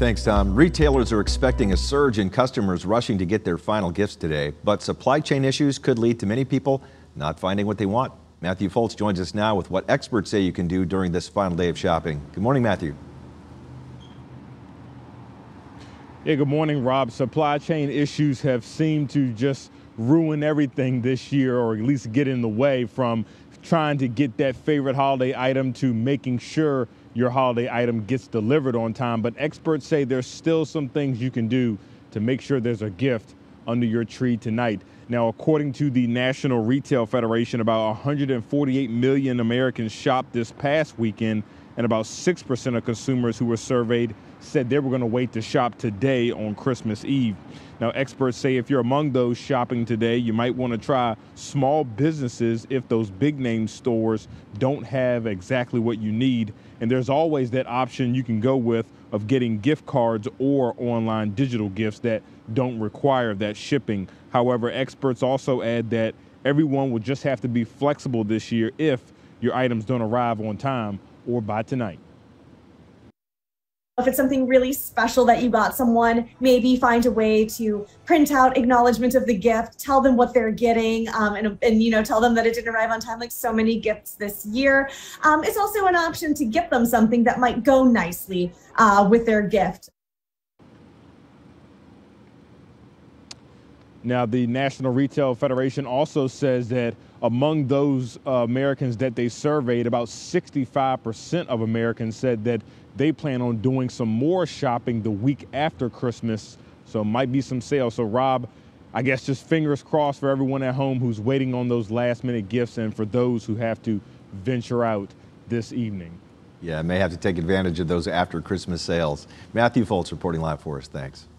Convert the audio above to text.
Thanks, Tom. Retailers are expecting a surge in customers rushing to get their final gifts today, but supply chain issues could lead to many people not finding what they want. Matthew Foltz joins us now with what experts say you can do during this final day of shopping. Good morning, Matthew. Yeah, good morning, Rob. Supply chain issues have seemed to just ruin everything this year, or at least get in the way from trying to get that favorite holiday item to making sure your holiday item gets delivered on time. But experts say there's still some things you can do to make sure there's a gift under your tree tonight. Now, according to the National Retail Federation, about 148 million Americans shopped this past weekend, and about 6% of consumers who were surveyed said they were going to wait to shop today on Christmas Eve. Now, experts say if you're among those shopping today, you might want to try small businesses if those big name stores don't have exactly what you need. And there's always that option you can go with of getting gift cards or online digital gifts that don't require that shipping. However, experts also add that everyone will just have to be flexible this year if your items don't arrive on time or by tonight. If it's something really special that you got someone, maybe find a way to print out acknowledgement of the gift, tell them what they're getting, um, and, and you know tell them that it didn't arrive on time, like so many gifts this year. Um, it's also an option to get them something that might go nicely uh, with their gift. Now, the National Retail Federation also says that among those uh, Americans that they surveyed, about 65% of Americans said that they plan on doing some more shopping the week after Christmas. So might be some sales. So, Rob, I guess just fingers crossed for everyone at home who's waiting on those last minute gifts and for those who have to venture out this evening. Yeah, may have to take advantage of those after Christmas sales. Matthew Foltz reporting live for us. Thanks.